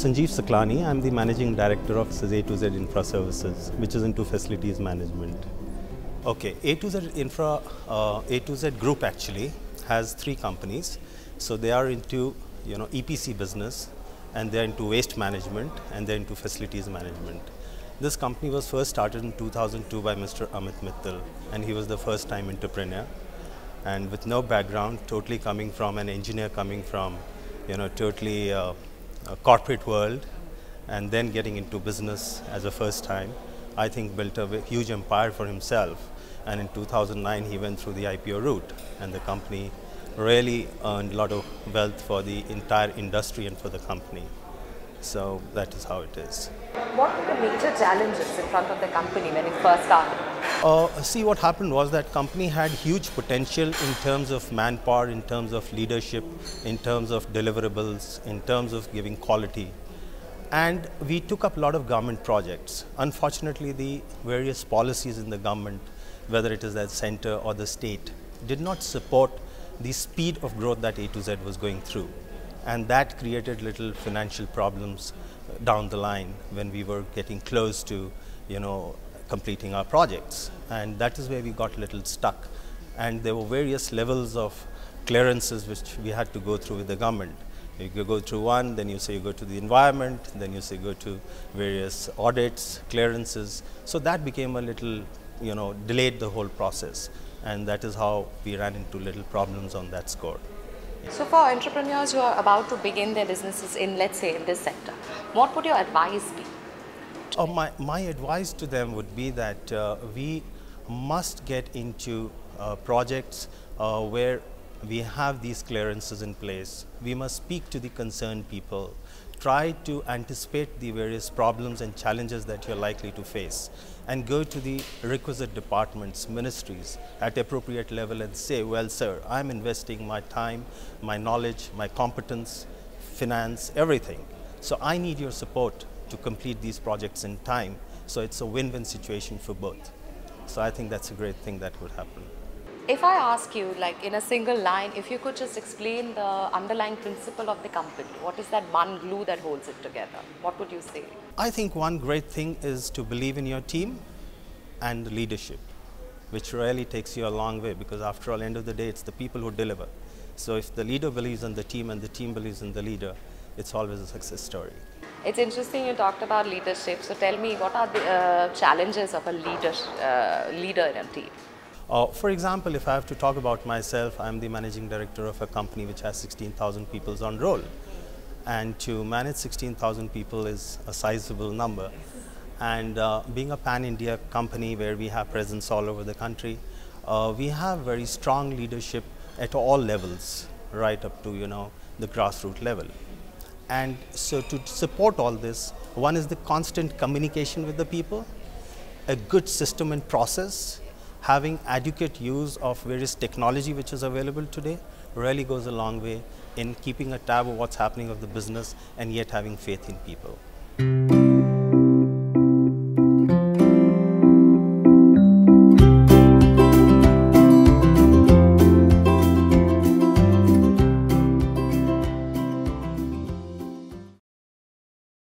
Sanjiv Saklani. I'm the managing director of A to Z Infra Services, which is into facilities management. Okay, A to Z Infra, uh, A to Z Group actually has three companies. So they are into you know EPC business, and they're into waste management, and they're into facilities management. This company was first started in 2002 by Mr. Amit Mittal, and he was the first time entrepreneur. And with no background, totally coming from an engineer, coming from, you know, totally uh, corporate world, and then getting into business as a first time, I think built a huge empire for himself. And in 2009, he went through the IPO route, and the company really earned a lot of wealth for the entire industry and for the company. So that is how it is. What were the major challenges in front of the company when it first started? Uh, see, what happened was that company had huge potential in terms of manpower, in terms of leadership, in terms of deliverables, in terms of giving quality. And we took up a lot of government projects. Unfortunately, the various policies in the government, whether it is the center or the state, did not support the speed of growth that A to Z was going through. And that created little financial problems down the line when we were getting close to, you know, completing our projects. And that is where we got a little stuck. And there were various levels of clearances which we had to go through with the government. You go through one, then you say you go to the environment, then you say go to various audits, clearances. So that became a little, you know, delayed the whole process. And that is how we ran into little problems on that score. So for entrepreneurs who are about to begin their businesses in, let's say, in this sector, what would your advice be? Uh, my, my advice to them would be that uh, we must get into uh, projects uh, where we have these clearances in place. We must speak to the concerned people, try to anticipate the various problems and challenges that you're likely to face, and go to the requisite departments, ministries at appropriate level and say, well, sir, I'm investing my time, my knowledge, my competence, finance, everything. So I need your support to complete these projects in time. So it's a win-win situation for both. So I think that's a great thing that would happen. If I ask you, like in a single line, if you could just explain the underlying principle of the company, what is that one glue that holds it together? What would you say? I think one great thing is to believe in your team and leadership, which really takes you a long way because after all, end of the day, it's the people who deliver. So if the leader believes in the team and the team believes in the leader, it's always a success story. It's interesting you talked about leadership. So tell me, what are the uh, challenges of a leader, uh, leader in a team? Uh, for example, if I have to talk about myself, I'm the managing director of a company which has 16,000 people on roll. And to manage 16,000 people is a sizable number. And uh, being a pan-India company where we have presence all over the country, uh, we have very strong leadership at all levels, right up to, you know, the grassroots level. And so to support all this, one is the constant communication with the people, a good system and process, having adequate use of various technology which is available today really goes a long way in keeping a tab of what's happening of the business and yet having faith in people.